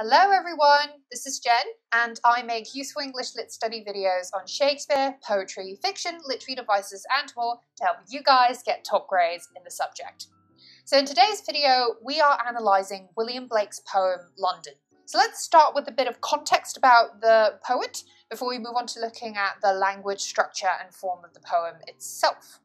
Hello everyone, this is Jen, and I make useful English lit study videos on Shakespeare, poetry, fiction, literary devices, and more to help you guys get top grades in the subject. So in today's video, we are analysing William Blake's poem, London. So let's start with a bit of context about the poet before we move on to looking at the language, structure, and form of the poem itself.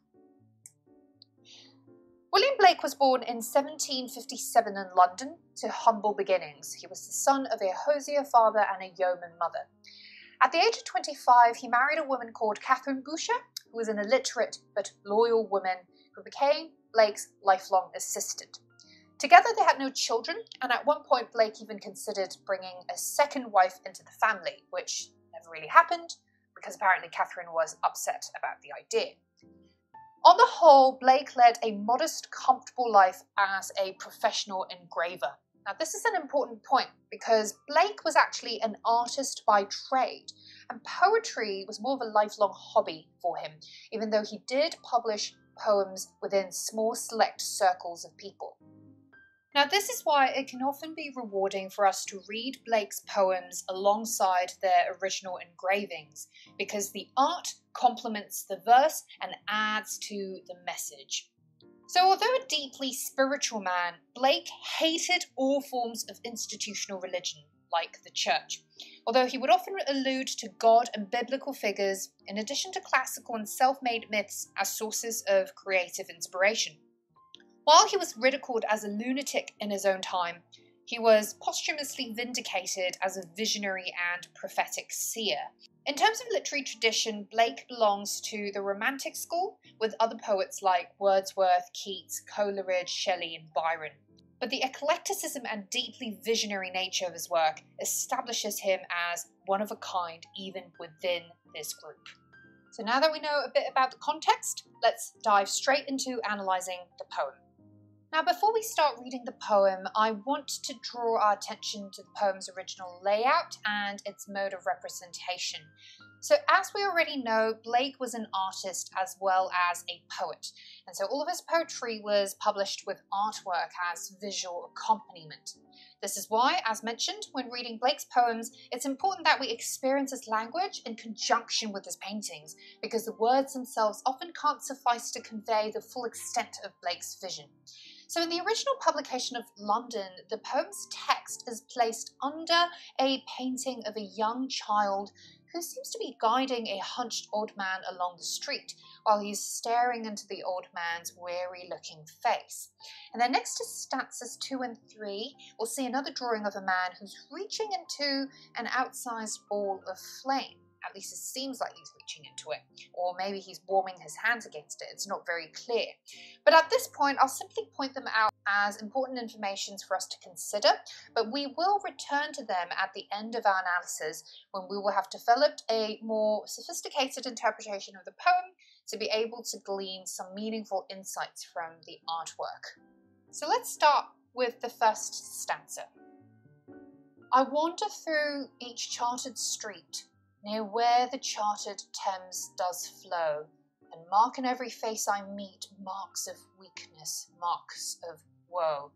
William Blake was born in 1757 in London to humble beginnings. He was the son of a hosier father and a yeoman mother. At the age of 25, he married a woman called Catherine Boucher, who was an illiterate but loyal woman who became Blake's lifelong assistant. Together, they had no children, and at one point, Blake even considered bringing a second wife into the family, which never really happened because apparently Catherine was upset about the idea. On the whole, Blake led a modest, comfortable life as a professional engraver. Now, this is an important point because Blake was actually an artist by trade, and poetry was more of a lifelong hobby for him, even though he did publish poems within small select circles of people. Now, this is why it can often be rewarding for us to read Blake's poems alongside their original engravings, because the art complements the verse and adds to the message. So, although a deeply spiritual man, Blake hated all forms of institutional religion, like the church, although he would often allude to God and biblical figures, in addition to classical and self made myths, as sources of creative inspiration. While he was ridiculed as a lunatic in his own time, he was posthumously vindicated as a visionary and prophetic seer. In terms of literary tradition, Blake belongs to the Romantic school, with other poets like Wordsworth, Keats, Coleridge, Shelley, and Byron. But the eclecticism and deeply visionary nature of his work establishes him as one of a kind even within this group. So now that we know a bit about the context, let's dive straight into analysing the poem. Now, before we start reading the poem, I want to draw our attention to the poem's original layout and its mode of representation. So, as we already know, Blake was an artist as well as a poet, and so all of his poetry was published with artwork as visual accompaniment. This is why, as mentioned, when reading Blake's poems, it's important that we experience his language in conjunction with his paintings, because the words themselves often can't suffice to convey the full extent of Blake's vision. So, in the original publication of London, the poem's text is placed under a painting of a young child who seems to be guiding a hunched old man along the street while he's staring into the old man's weary looking face. And then next to stanzas two and three, we'll see another drawing of a man who's reaching into an outsized ball of flame. At least it seems like he's reaching into it. Or maybe he's warming his hands against it. It's not very clear. But at this point, I'll simply point them out as important informations for us to consider, but we will return to them at the end of our analysis when we will have developed a more sophisticated interpretation of the poem to be able to glean some meaningful insights from the artwork. So let's start with the first stanza. I wander through each charted street near where the chartered Thames does flow, and mark in every face I meet marks of weakness, marks of woe.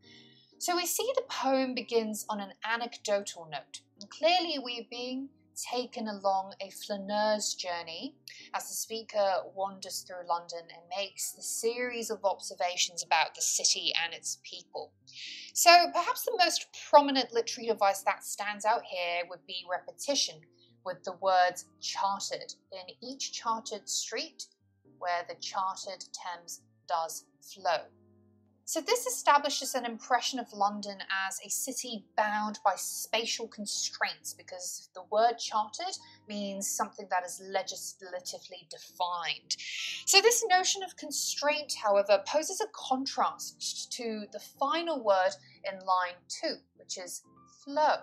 So we see the poem begins on an anecdotal note, and clearly we are being taken along a flaneur's journey as the speaker wanders through London and makes the series of observations about the city and its people. So perhaps the most prominent literary device that stands out here would be repetition, with the words chartered in each chartered street where the chartered Thames does flow. So, this establishes an impression of London as a city bound by spatial constraints because the word chartered means something that is legislatively defined. So, this notion of constraint, however, poses a contrast to the final word in line two, which is flow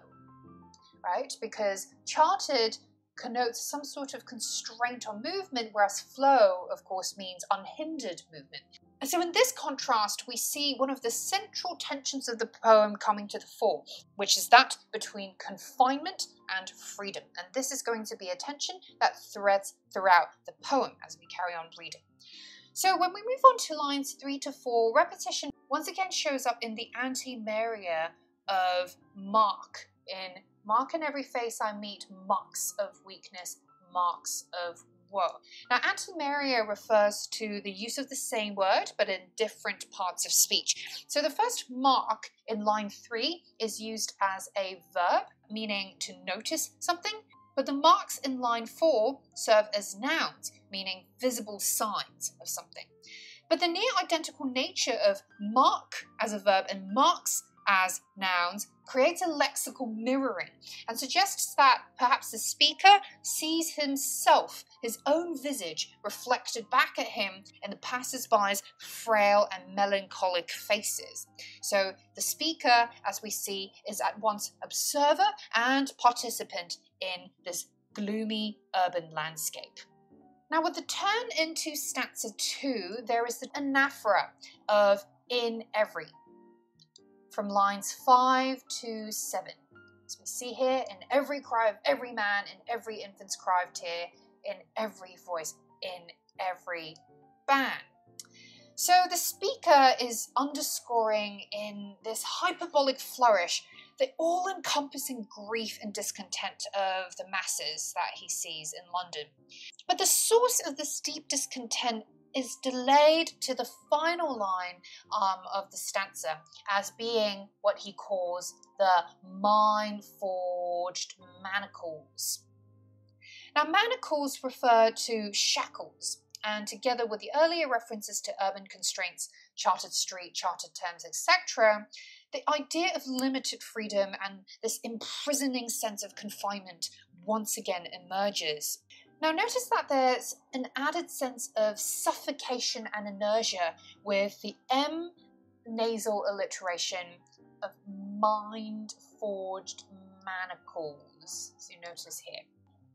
right? Because charted connotes some sort of constraint on movement, whereas flow, of course, means unhindered movement. And so, in this contrast, we see one of the central tensions of the poem coming to the fore, which is that between confinement and freedom. And this is going to be a tension that threads throughout the poem as we carry on reading. So, when we move on to lines three to four, repetition once again shows up in the antimeria of mark in Mark in every face I meet marks of weakness, marks of woe. Now, antimeria refers to the use of the same word but in different parts of speech. So the first mark in line three is used as a verb, meaning to notice something, but the marks in line four serve as nouns, meaning visible signs of something. But the near identical nature of mark as a verb and marks as nouns creates a lexical mirroring and suggests that perhaps the speaker sees himself, his own visage, reflected back at him in the passersby's frail and melancholic faces. So the speaker, as we see, is at once observer and participant in this gloomy urban landscape. Now, with the turn into stanza two, there is the anaphora of in every from lines 5 to 7. As we see here, in every cry of every man, in every infant's cry of tear, in every voice, in every band. So the speaker is underscoring in this hyperbolic flourish the all encompassing grief and discontent of the masses that he sees in London. But the source of this deep discontent is delayed to the final line um, of the stanza as being what he calls the mind forged manacles. Now, manacles refer to shackles, and together with the earlier references to urban constraints, chartered street, chartered Thames, etc., the idea of limited freedom and this imprisoning sense of confinement once again emerges. Now, notice that there's an added sense of suffocation and inertia with the M nasal alliteration of mind forged manacles, as you notice here.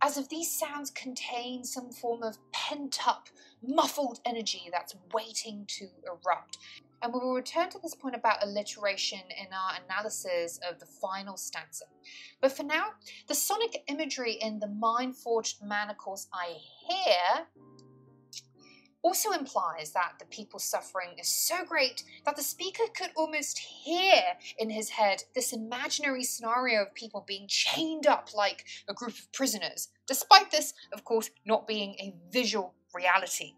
As if these sounds contain some form of pent up, muffled energy that's waiting to erupt and we will return to this point about alliteration in our analysis of the final stanza. But for now, the sonic imagery in the mind forged manacles I hear also implies that the people's suffering is so great that the speaker could almost hear in his head this imaginary scenario of people being chained up like a group of prisoners, despite this, of course, not being a visual reality.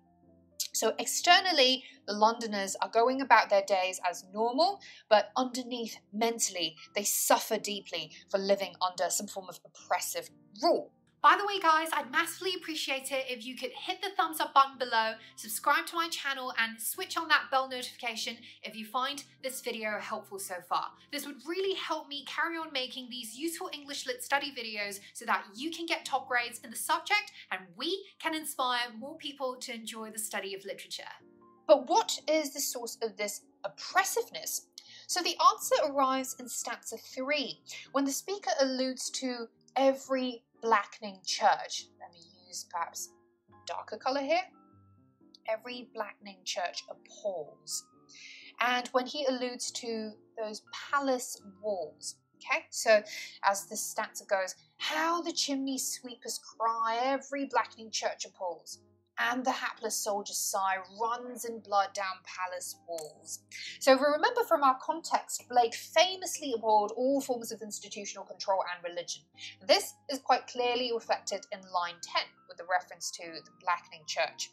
So, externally, the Londoners are going about their days as normal, but underneath, mentally, they suffer deeply for living under some form of oppressive rule. By the way, guys, I'd massively appreciate it if you could hit the thumbs up button below, subscribe to my channel, and switch on that bell notification if you find this video helpful so far. This would really help me carry on making these useful English Lit study videos so that you can get top grades in the subject and we can inspire more people to enjoy the study of literature. But what is the source of this oppressiveness? So the answer arrives in stanza 3, when the speaker alludes to every blackening church. Let me use perhaps darker color here. Every blackening church appalls. And when he alludes to those palace walls, okay, so as the stanza goes, how the chimney sweepers cry, every blackening church appalls and the hapless soldier's sigh runs in blood down palace walls. So, if we remember from our context, Blake famously abhorred all forms of institutional control and religion. This is quite clearly reflected in line 10 with the reference to the blackening church.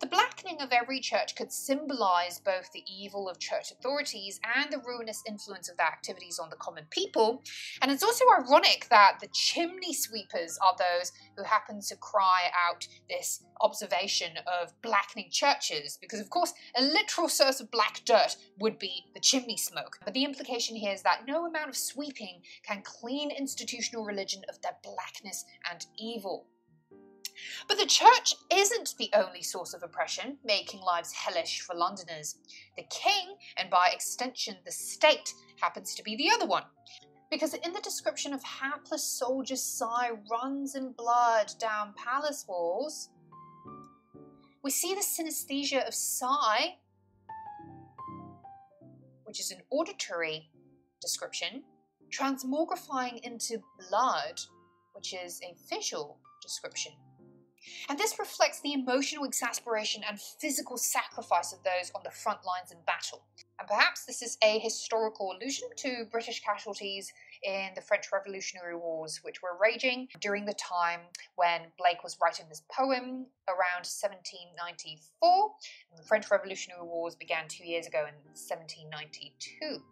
The blackening of every church could symbolize both the evil of church authorities and the ruinous influence of their activities on the common people. And it's also ironic that the chimney sweepers are those who happen to cry out this observation of blackening churches, because of course, a literal source of black dirt would be the chimney smoke. But the implication here is that no amount of sweeping can clean institutional religion of their blackness and evil. But the church isn't the only source of oppression, making lives hellish for Londoners. The king, and by extension the state, happens to be the other one. Because in the description of hapless soldiers' sigh runs in blood down palace walls, we see the synesthesia of sigh, which is an auditory description, transmogrifying into blood, which is a visual description. And this reflects the emotional exasperation and physical sacrifice of those on the front lines in battle. And perhaps this is a historical allusion to British casualties in the French Revolutionary Wars, which were raging during the time when Blake was writing this poem around 1794. the French Revolutionary Wars began two years ago in 1792.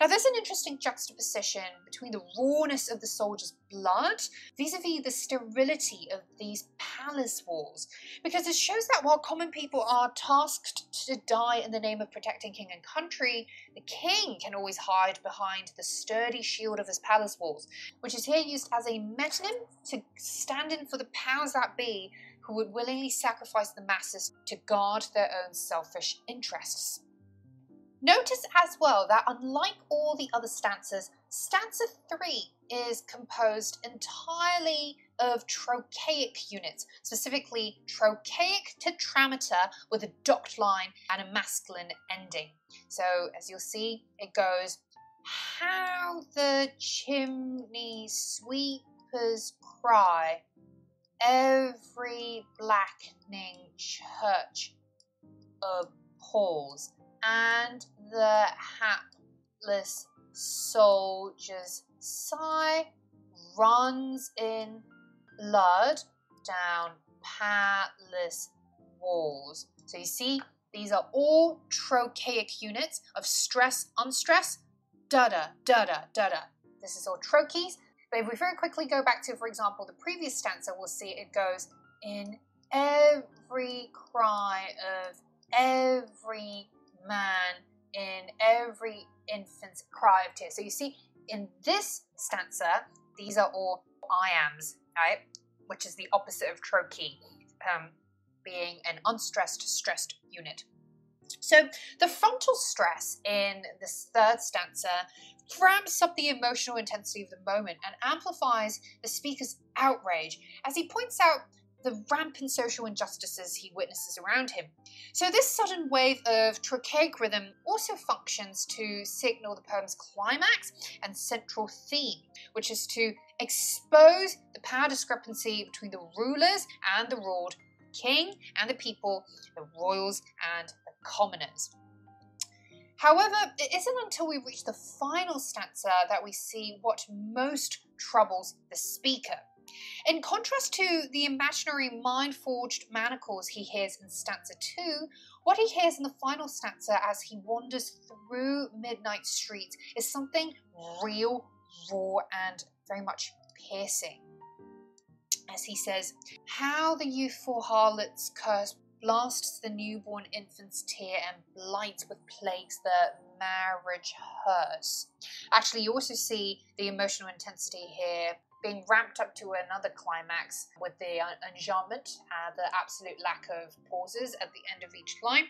Now, there's an interesting juxtaposition between the rawness of the soldiers' blood vis a vis the sterility of these palace walls, because it shows that while common people are tasked to die in the name of protecting king and country, the king can always hide behind the sturdy shield of his palace walls, which is here used as a metonym to stand in for the powers that be who would willingly sacrifice the masses to guard their own selfish interests. Notice as well that unlike all the other stanzas, stanza 3 is composed entirely of trochaic units, specifically trochaic tetrameter with a docked line and a masculine ending. So as you'll see, it goes, How the chimney sweepers cry, every blackening church appalls and the hapless soldier's sigh runs in blood down palace walls. So you see, these are all trochaic units of stress, unstress, da-da, da-da, da-da. This is all trochees. But if we very quickly go back to, for example, the previous stanza, we'll see it goes in every cry of every man in every infant's cry of tears. So you see, in this stanza, these are all iambs, right? Which is the opposite of trochee, um, being an unstressed, stressed unit. So the frontal stress in this third stanza ramps up the emotional intensity of the moment and amplifies the speaker's outrage as he points out the rampant social injustices he witnesses around him. So, this sudden wave of trochaic rhythm also functions to signal the poem's climax and central theme, which is to expose the power discrepancy between the rulers and the ruled, king and the people, the royals and the commoners. However, it isn't until we reach the final stanza that we see what most troubles the speaker. In contrast to the imaginary mind forged manacles he hears in stanza 2, what he hears in the final stanza as he wanders through midnight streets is something real, raw, and very much piercing. As he says, How the youthful harlot's curse blasts the newborn infant's tear and blights with plagues the marriage hearse. Actually, you also see the emotional intensity here being ramped up to another climax with the uh, enjambment, uh, the absolute lack of pauses at the end of each line.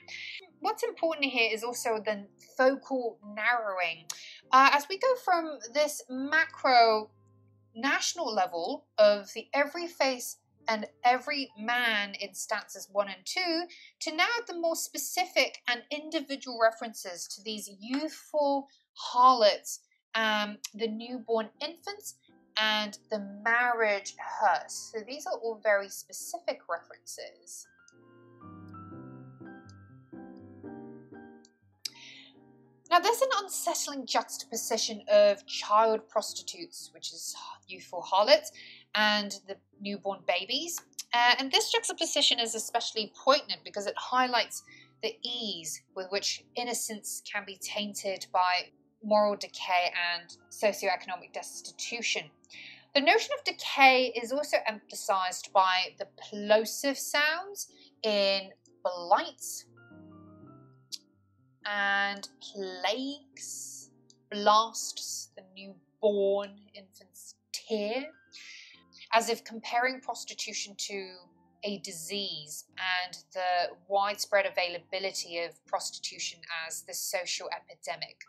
What's important here is also the focal narrowing. Uh, as we go from this macro national level of the every face and every man in stanzas 1 and 2 to now the more specific and individual references to these youthful harlots, um, the newborn infants, and the marriage hearse. So these are all very specific references. Now, there's an unsettling juxtaposition of child prostitutes, which is youthful harlots, and the newborn babies. Uh, and this juxtaposition is especially poignant because it highlights the ease with which innocence can be tainted by moral decay and socioeconomic destitution. The notion of decay is also emphasized by the plosive sounds in blights and plagues, blasts the newborn infant's tear, as if comparing prostitution to a disease and the widespread availability of prostitution as the social epidemic.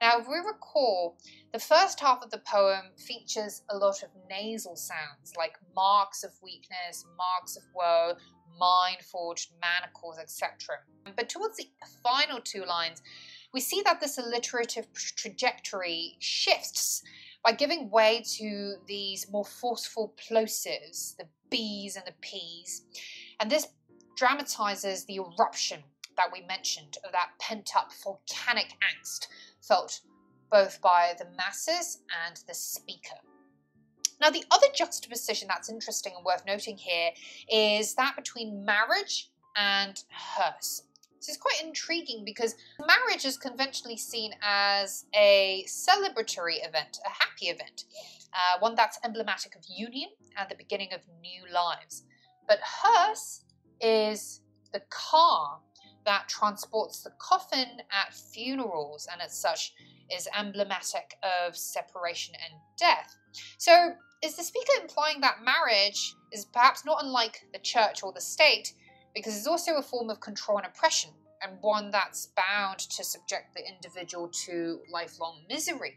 Now, if we recall, the first half of the poem features a lot of nasal sounds like marks of weakness, marks of woe, mind forged manacles, etc. But towards the final two lines, we see that this alliterative trajectory shifts by giving way to these more forceful plosives, the B's and the P's. And this dramatizes the eruption that we mentioned of that pent up volcanic angst felt both by the masses and the speaker. Now, the other juxtaposition that's interesting and worth noting here is that between marriage and hearse. This is quite intriguing because marriage is conventionally seen as a celebratory event, a happy event, uh, one that's emblematic of union and the beginning of new lives. But hearse is the car that transports the coffin at funerals and as such is emblematic of separation and death. So, is the speaker implying that marriage is perhaps not unlike the church or the state because it's also a form of control and oppression, and one that's bound to subject the individual to lifelong misery.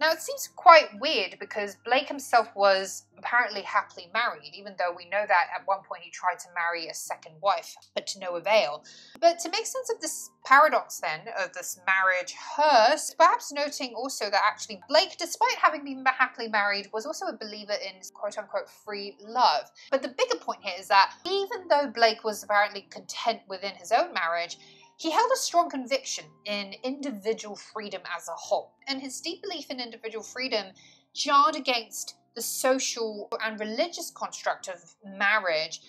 Now, it seems quite weird because Blake himself was apparently happily married, even though we know that at one point he tried to marry a second wife, but to no avail. But to make sense of this paradox, then, of this marriage hearse, perhaps noting also that actually Blake, despite having been happily married, was also a believer in quote unquote free love. But the bigger point here is that even though Blake was apparently content within his own marriage, he held a strong conviction in individual freedom as a whole, and his deep belief in individual freedom jarred against the social and religious construct of marriage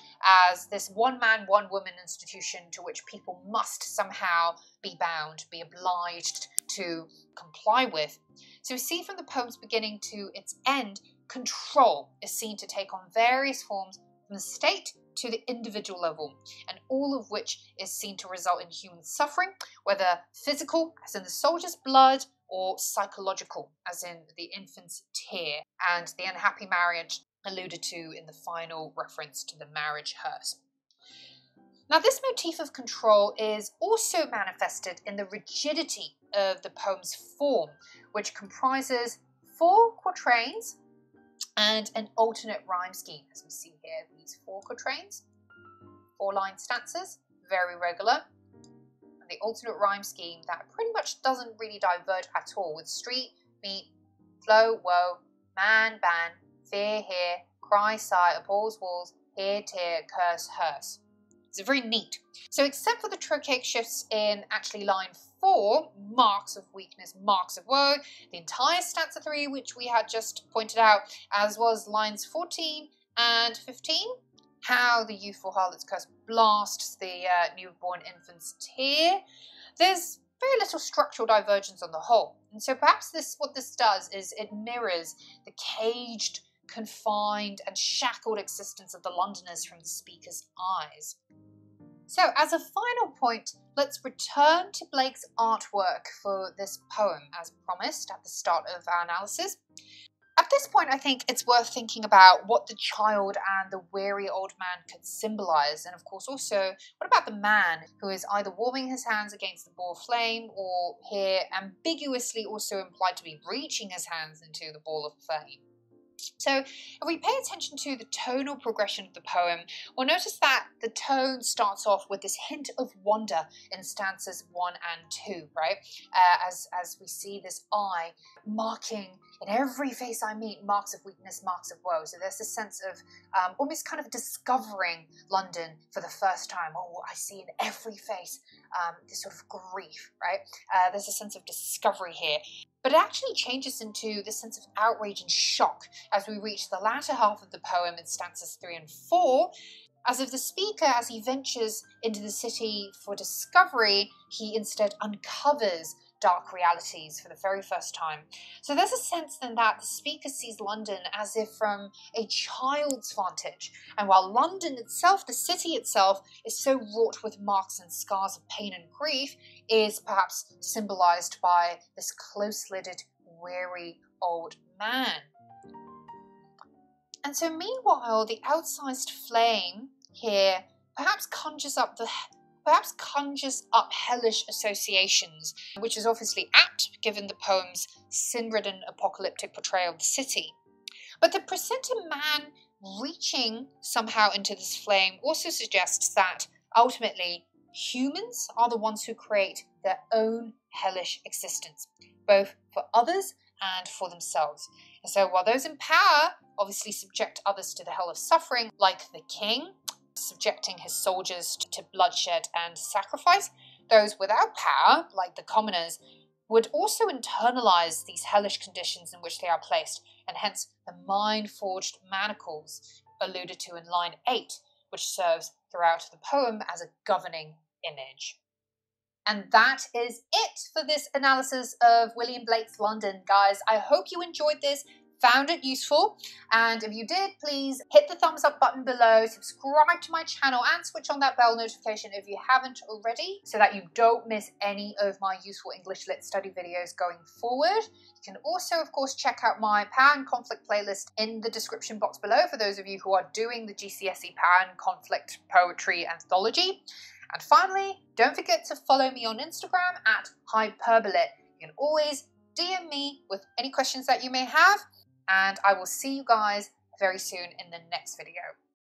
as this one man, one woman institution to which people must somehow be bound, be obliged to comply with. So we see from the poem's beginning to its end, control is seen to take on various forms from the state to the individual level, and all of which is seen to result in human suffering, whether physical, as in the soldier's blood, or psychological, as in the infant's tear, and the unhappy marriage alluded to in the final reference to the marriage hearse. Now, this motif of control is also manifested in the rigidity of the poem's form, which comprises four quatrains and an alternate rhyme scheme, as we see here, these four quatrains, four line stanzas, very regular, and the alternate rhyme scheme that pretty much doesn't really diverge at all with street, meet, flow, woe, man, ban, fear, here, cry, sigh, applause, walls, here, tear, curse, hearse. It's very neat. So except for the trochaic shifts in actually line four, marks of weakness, marks of woe, the entire stanza three, which we had just pointed out, as was lines 14 and 15, how the youthful harlot's curse blasts the uh, newborn infant's tear. There's very little structural divergence on the whole. And so perhaps this what this does is it mirrors the caged, confined, and shackled existence of the Londoners from the speaker's eyes. So, as a final point, let's return to Blake's artwork for this poem, as promised at the start of our analysis. At this point, I think it's worth thinking about what the child and the weary old man could symbolize, and of course, also what about the man who is either warming his hands against the ball of flame or here ambiguously also implied to be reaching his hands into the ball of flame? So, if we pay attention to the tonal progression of the poem, we'll notice that the tone starts off with this hint of wonder in stanzas one and two, right? Uh, as as we see this eye marking in every face I meet marks of weakness, marks of woe. So there's this sense of um, almost kind of discovering London for the first time. Oh, I see in every face um, this sort of grief, right? Uh, there's a sense of discovery here. But it actually changes into this sense of outrage and shock as we reach the latter half of the poem in stanzas three and four. As if the speaker, as he ventures into the city for discovery, he instead uncovers dark realities for the very first time. So there's a sense then that the speaker sees London as if from a child's vantage. And while London itself, the city itself, is so wrought with marks and scars of pain and grief, is perhaps symbolized by this close lidded, weary old man. And so, meanwhile, the outsized flame here perhaps conjures up the perhaps conjures up hellish associations, which is obviously apt given the poem's sin ridden apocalyptic portrayal of the city. But the presented man reaching somehow into this flame also suggests that ultimately humans are the ones who create their own hellish existence, both for others and for themselves. And so while those in power obviously subject others to the hell of suffering, like the king, subjecting his soldiers to bloodshed and sacrifice. Those without power, like the commoners, would also internalize these hellish conditions in which they are placed, and hence the mind forged manacles alluded to in line 8, which serves throughout the poem as a governing image. And that is it for this analysis of William Blake's London, guys. I hope you enjoyed this found it useful. And if you did, please hit the thumbs up button below, subscribe to my channel, and switch on that bell notification if you haven't already, so that you don't miss any of my useful English Lit study videos going forward. You can also, of course, check out my and Conflict playlist in the description box below for those of you who are doing the GCSE and Conflict Poetry Anthology. And finally, don't forget to follow me on Instagram at Hyperbolit. You can always DM me with any questions that you may have and I will see you guys very soon in the next video.